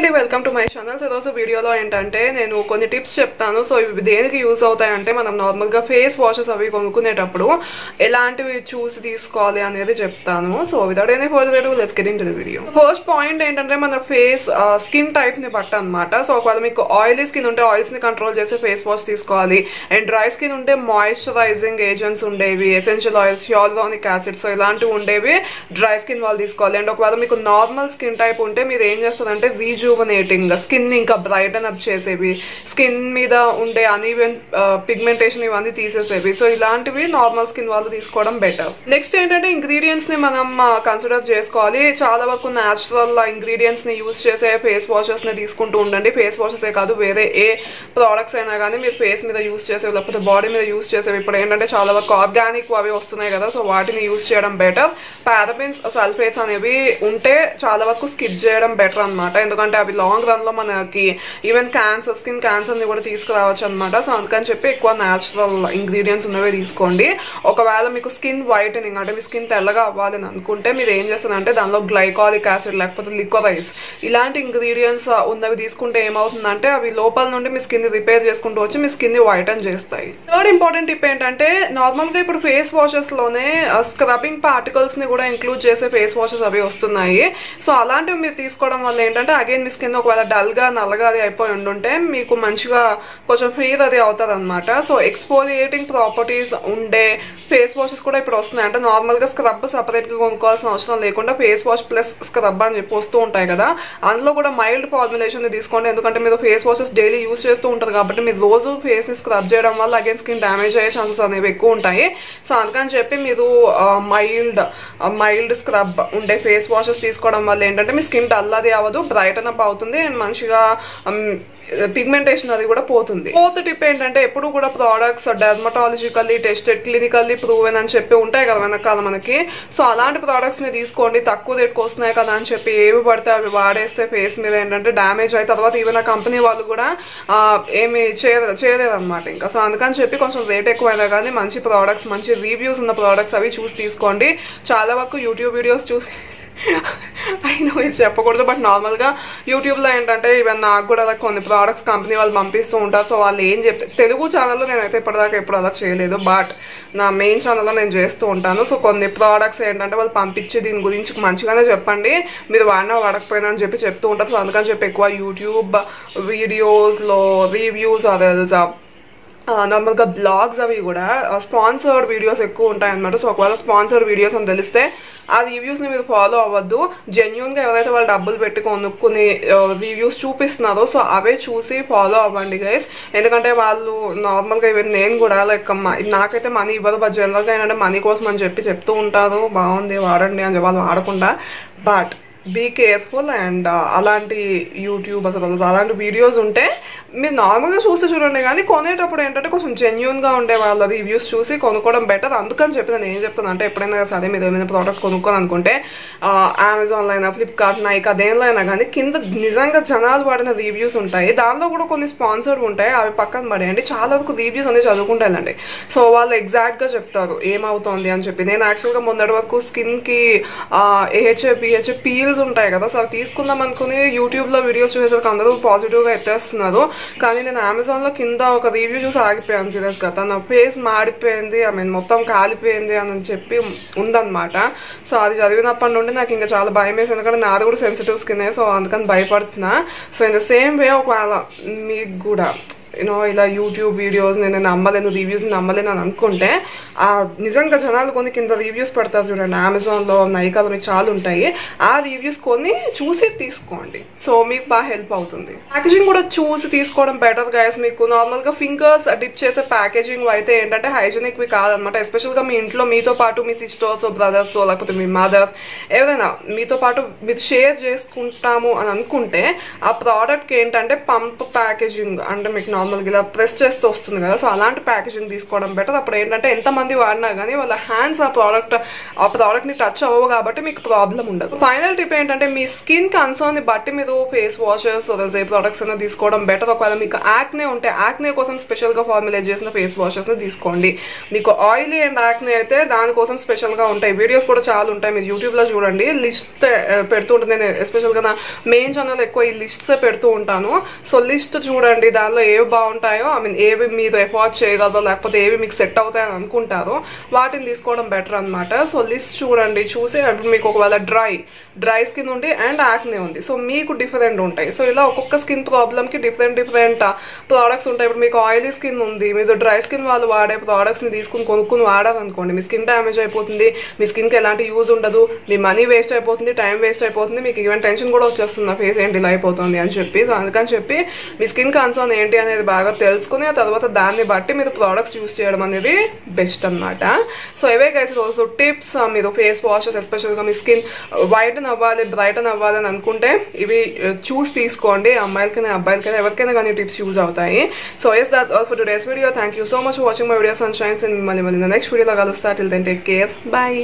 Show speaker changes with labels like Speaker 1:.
Speaker 1: అండి welcome to my channel so ఈరోజు వీడియోలో ఏంటంటే నేను కొన్ని టిప్స్ చెప్తాను. సో ఇవి దేనికి యూజ్ అవుతాయంటే మనం నార్మల్గా ఫేస్ వాషెస్ అవి కొనుక్కునేటప్పుడు ఎలాంటివి చూసి తీసుకోవాలి అనేది చెప్తాను. So without any further let's get into video first point ఏంటంటే మన ఫేస్ స్కిన్ టైప్ని అనమాట సో ఒకవేళ మీకు ఆయిలీ స్కిన్ ఉంటే ఆయిల్స్ని కంట్రోల్ చేసే ఫేస్ వాష్ తీసుకోవాలి. అండ్ డ్రై స్కిన్ ఉంటే మాయిశ్చరైజింగ్ ఏజెంట్స్ ఉండేవి essential oils hyaluronic acid so ఇలాంటివి ఉండేవి డ్రై స్కిన్ వాళ్ళు తీసుకోవాలి. అండ్ ఒకవేళ మీకు నార్మల్ స్కిన్ టైప్ ఉంటే మీరు ఏం చేస్తారంటే రిజ్యూవనేటింగ్ స్కిన్ ఇంకా బ్రైటన్ అప్ చేసేవి. స్కిన్ మీద ఉండే అన్ఈవెన్ పిగ్మెంటేషన్ uh, ఇవన్నీ తీసేసేవి. సో ఇలాంటివి నార్మల్ స్కిన్ వాళ్ళు తీసుకోవడం బెటర్ నెక్స్ట్ ఏంటంటే ఇంగ్రీడియంట్స్ని మనం uh, కన్సిడర్ చేసుకోవాలి. చాలా వరకు న్యాచురల్ ఇంగ్రీడియంట్స్ uh, ని యూస్ చేసే ఫేస్ వాషెస్ని తీసుకుంటూ ఉండండి. ఫేస్ వాషెస్ కాదు వేరే ఏ ప్రోడక్ట్స్ అయినా కానీ మీరు ఫేస్ మీద యూస్ చేసేవి లేకపోతే బాడీ మీద యూస్ చేసేవి. ఇప్పుడు ఏంటంటే చాలా వరకు ఆర్గానిక్ అవి వస్తున్నాయి కదా సో వాటిని యూస్ చేయడం బెటర్ పారబిన్స్ సల్ఫేట్స్ అనేవి ఉంటే చాలా వరకు స్కిప్ చేయడం బెటర్ అనమాట ఎందుకంటే అవి లాంగ్ రన్లో మనకి ఈవెన్ క్యాన్సర్ స్కిన్ క్యాన్సర్ని కూడా తీసుకురావచ్చు అనమాట సో అందుకని చెప్పి ఎక్కువ న్యాచురల్ ఇంగ్రీడియంట్స్ ఉన్నవే తీసుకోండి. ఒకవేళ మీకు స్కిన్ వైటనింగ్ అంటే మీ స్కిన్ తెల్లగా అవ్వాలని అనుకుంటే మీరు ఏం చేస్తారంటే దానిలో గ్లైకాలిక్ యాసిడ్ లేకపోతే లిక్వరైస్ ఇలాంటి ఇంగ్రీడియంట్స్ ఉన్నవి తీసుకుంటే ఏమవుతుందంటే అవి లోపల నుండి మీ స్కిన్ రిపేర్ చేసుకుంటూ వచ్చి మీ స్కిన్ని వైటన్ చేస్తాయి. థర్డ్ ఇంపార్టెంట్ టిప్ ఏంటంటే నార్మల్గా ఇప్పుడు ఫేస్ వాషెస్లోనే uh, స్క్రబ్బింగ్ పార్టికల్స్ని కూడా ఇంక్లూడ్ చేసే ఫేస్ వాషెస్ అవి వస్తున్నాయి. సో అలాంటివి మీరు తీసుకోవడం వల్ల ఏంటంటే అగైన్ మీ స్కిన్ ఒకవేళ డల్గా నల్లగా అది అయిపోయి ఉండుంటే మీకు మంచిగా కొంచెం ఫీర్ అది అవుతుంది అనమాట సో ఎక్స్పోలియేటింగ్ ప్రాపర్టీస్ ఉండే ఫేస్ వాషెస్ కూడా ఇప్పుడు వస్తున్నాయి. అంటే నార్మల్గా స్క్రబ్ సపరేట్గా కొనుక్కోవాల్సిన అవసరం లేకుండా ఫేస్ వాష్ ప్లస్ స్క్రబ్ అని చెప్పి వస్తూ ఉంటాయి కదా. అందులో కూడా మైల్డ్ ఫార్ములేషన్ తీసుకోండి. ఎందుకంటే మీరు ఫేస్ వాషెస్ డైలీ యూస్ చేస్తూ ఉంటారు కాబట్టి మీరు రోజు ఫేస్ని స్క్రబ్ చేయడం వల్ల అగైన్ స్కిన్ డ్యామేజ్ అయ్యే ఛాన్సెస్ అనేవి ఎక్కువ ఉంటాయి. సో అందుకని చెప్పి మీరు మైల్డ్ మైల్డ్ స్క్రబ్ ఉండే ఫేస్ వాషెస్ తీసుకోవడం వల్ల ఏంటంటే మీ స్కిన్ డల్ అది అవ్వదు బ్రైటన్ అప్ అవుతుంది అండ్ మంచిగా um, పిగ్మెంటేషన్ అది కూడా పోతుంది. ఫోర్త్ టిప్ ఏంటంటే ఎప్పుడు కూడా products dermatologically tested clinically proven అని చెప్పి ఉంటాయి కదా వెనకాల మనకి. సో అలాంటి ప్రోడక్ట్స్ని తీసుకోండి. తక్కువ రేట్కి వస్తున్నాయి కదా అని చెప్పి ఏవి పడితే అవి వాడేస్తే ఫేస్ మీద ఏంటంటే డ్యామేజ్ అయి తర్వాత ఈవెన్ ఆ కంపెనీ వాళ్ళు కూడా ఏమి చేయలేదు చేయలేదు అనమాట ఇంకా. సో అందుకని చెప్పి కొంచెం రేట్ ఎక్కువైనా కానీ మంచి ప్రోడక్ట్స్ మంచి రివ్యూస్ ఉన్న ప్రోడక్ట్స్ అవి చూసి తీసుకోండి. చాలా వరకు యూట్యూబ్ వీడియోస్ చూసి అయినా ఇది చెప్పకూడదు బట్ నార్మల్గా యూట్యూబ్లో ఏంటంటే ఈవెన్ నాకు కూడా అలా కొన్ని ప్రోడక్ట్స్ కంపెనీ వాళ్ళు పంపిస్తూ ఉంటారు. సో వాళ్ళు ఏం చెప్తే తెలుగు ఛానల్లో నేనైతే ఇప్పటిదాకా ఎప్పుడు అలా చేయలేదు బట్ నా మెయిన్ ఛానల్లో నేను చేస్తూ ఉంటాను. సో కొన్ని ప్రోడక్ట్స్ ఏంటంటే వాళ్ళు పంపించి దీని గురించి మంచిగానే చెప్పండి. మీరు వాడినా వాడకపోయినా అని చెప్పి చెప్తూ ఉంటారు. సో అందుకని చెప్పి ఎక్కువ యూట్యూబ్ వీడియోస్లో రివ్యూస్ అదే నార్మల్గా బ్లాగ్స్ అవి కూడా స్పాన్సర్డ్ వీడియోస్ ఎక్కువ ఉంటాయి అనమాట సో ఒకవేళ స్పాన్సర్డ్ వీడియోస్ అని తెలిస్తే ఆ రివ్యూస్ని మీరు ఫాలో అవ్వద్దు. జెన్యున్గా ఎవరైతే వాళ్ళు డబ్బులు పెట్టి కొనుక్కుని రివ్యూస్ చూపిస్తున్నారో సో అవే చూసి ఫాలో అవ్వండి గైస్ ఎందుకంటే వాళ్ళు నార్మల్గా ఈవెన్ నేను కూడా లైక్ నాకైతే మనీ ఇవ్వదు బట్ జనరల్గా ఏంటంటే మనీ కోసం అని చెప్పి చెప్తూ ఉంటారు. బాగుంది వాడండి అని వాళ్ళు వాడకుండా. బట్ బీ కేర్ఫుల్ అండ్ అలాంటి యూట్యూబ్ అసలు అలాంటి వీడియోస్ ఉంటే మీరు నార్మల్గా చూస్తే చూడండి కానీ కొనేటప్పుడు ఏంటంటే కొంచెం జెన్యున్గా ఉండే వాళ్ళ రివ్యూస్ చూసి కొనుక్కోవడం బెటర్ అందుకని చెప్పి నేను ఏం చెప్తాను అంటే ఎప్పుడైనా సరే మీరు ఏమైనా ప్రోడక్ట్ కొనుక్కోని అనుకుంటే అమెజాన్లో అయినా ఫ్లిప్కార్ట్ నైక్ అదేంలో అయినా కానీ కింద నిజంగా జనాలు వాడిన రివ్యూస్ ఉంటాయి. దానిలో కూడా కొన్ని స్పాన్సర్డ్ ఉంటాయి. అవి పక్కన పడేయండి. చాలా వరకు రివ్యూస్ అనేది చదువుకుంటానండి సో వాళ్ళు ఎగ్జాక్ట్గా చెప్తారు ఏమవుతోంది అని చెప్పి. నేను యాక్చువల్గా మొన్నటి వరకు స్కిన్కి ఏహెచ్ఏ పిహెచ్ఏ పీల్స్ ఉంటాయి కదా. సో అవి తీసుకుందాం అనుకుని యూట్యూబ్లో వీడియోస్ చూసేసరికి అందరూ పాజిటివ్గా ఎత్తేస్తున్నారు. కానీ నేను అమెజాన్లో కింద ఒక రివ్యూ చూసి ఆగిపోయాను సీరియస్గా. తన ఫేస్ మాడిపోయింది ఐ మీన్ మొత్తం కాలిపోయింది అని చెప్పి ఉందన్నమాట. సో అది చదివినప్పటి నుండి నాకు ఇంకా చాలా భయం వేసి ఎందుకంటే నాది కూడా సెన్సిటివ్ స్కిన్ సో అందుకని భయపడుతున్నా. So in the same way ఒకవేళ మీకు కూడా యూనో ఇలా యూట్యూబ్ వీడియోస్ నేను నమ్మలేను రివ్యూస్ నమ్మలేను అని అనుకుంటే ఆ నిజంగా జనాలు కొన్ని కింద రివ్యూస్ పెడతారు చూడండి అమెజాన్లో నైకాలో మీకు చాలా ఉంటాయి. ఆ రివ్యూస్ కొన్ని చూసి తీసుకోండి. సో మీకు బాగా హెల్ప్ అవుతుంది. ప్యాకేజింగ్ కూడా చూసి తీసుకోవడం బెటర్ గైస్ మీకు నార్మల్గా ఫింగర్స్ డిప్ చేసే ప్యాకేజింగ్ అయితే ఏంటంటే హైజీనిక్వి కాదనమాట. ఎస్పెషల్గా మీ ఇంట్లో మీతో పాటు మీ సిస్టర్స్ బ్రదర్స్ లేకపోతే మీ మదర్ ఏదైనా మీతో పాటు మీరు షేర్ చేసుకుంటాము అని అనుకుంటే ఆ ప్రోడక్ట్కి ఏంటంటే పంప్ ప్యాకేజింగ్ అంటే మీకు నార్మల్గా ఇలా ప్రెస్ చేస్తూ వస్తుంది కదా. సో అలాంటి ప్యాకేజింగ్ తీసుకోవడం బెటర్ అప్పుడు ఏంటంటే ఎంతమంది వాడినా కానీ వాళ్ళ హ్యాండ్స్ ఆ ప్రోడక్ట్ ఆ ప్రోడక్ట్ని టచ్ అవ్వవు కాబట్టి మీకు ప్రాబ్లం ఉండదు. ఫైనల్ టిప్ ఏంటంటే మీ స్కిన్ కన్సర్న్ బట్టి మీరు ఫేస్ వాషెస్ ఏ ప్రోడక్ట్స్ అయినా తీసుకోవడం బెటర్ ఒకవేళ మీకు యాక్నే ఉంటే యాక్నే కోసం స్పెషల్గా ఫార్ములేట్ చేసిన ఫేస్ వాషెస్ని తీసుకోండి. మీకు ఆయిలీ అండ్ యాక్నే అయితే దానికోసం స్పెషల్గా ఉంటాయి. వీడియోస్ కూడా చాలా ఉంటాయి. మీరు యూట్యూబ్లో చూడండి. లిస్ట్ పెడుతూ ఉంటుంది నేను ఎస్పెషల్గా నా మెయిన్ ఛానల్ ఎక్కువ ఈ లిస్ట్స్ పెడుతూ ఉంటాను. సో లిస్ట్ చూడండి. దానిలో ఏ బాగుంటాయో ఐ మీన్ ఏవి మీరు ఎఫోర్డ్ చేయగలరో లేకపోతే ఏవి మీకు సెట్ అవుతాయని అనుకుంటారో వాటిని తీసుకోవడం బెటర్ అనమాట సో లిస్ట్ చూడండి చూసి ఇప్పుడు మీకు ఒకవేళ డ్రై డ్రై స్కిన్ ఉంది అండ్ యాక్నే ఉంది. సో మీకు డిఫరెంట్ ఉంటాయి. సో ఇలా ఒక్కొక్క స్కిన్ ప్రాబ్లమ్కి డిఫరెంట్ డిఫరెంట్ ప్రోడక్ట్స్ ఉంటాయి. ఇప్పుడు మీకు ఆయిలీ స్కిన్ ఉంది మీరు డ్రై స్కిన్ వాళ్ళు వాడే ప్రోడక్ట్స్ని తీసుకుని కొనుక్కుని వాడారనుకోండి మీ స్కిన్ డ్యామేజ్ అయిపోతుంది మీ స్కిన్కి ఎలాంటి యూజ్ ఉండదు మీ మనీ వేస్ట్ అయిపోతుంది టైం వేస్ట్ అయిపోతుంది మీకు ఈవెన్ టెన్షన్ కూడా వచ్చేస్తుంది ఫేస్ ఏంటి ఇలా అయిపోతుంది అని చెప్పి. సో అందుకని చెప్పి మీ స్కిన్ కన్సర్న్ ఏంటి అనేది బాగా తెలుసుకుని ఆ తర్వాత దాన్ని బట్టి మీరు ప్రోడక్ట్స్ యూస్ చేయడం అనేది బెస్ట్ అనమాట సో ఇవే గైస్ రోజు టిప్స్ మీరు ఫేస్ వాషెస్ ఎస్పెషల్గా మీ స్కిన్ వైటన్ అవ్వాలి బ్రైటన్ అవ్వాలి అని అనుకుంటే ఇవి uh, చూసి తీసుకోండి. అమ్మాయిలకైనా అబ్బాయిలకైనా ఎవరికైనా కానీ టిప్స్ యూజ్ అవుతాయి. So yes that's all for today's video thank you so much watching my video sunshines and మళ్ళీ మళ్ళీ నెక్స్ట్ వీడియోలో కలుస్తా. Till then take care bye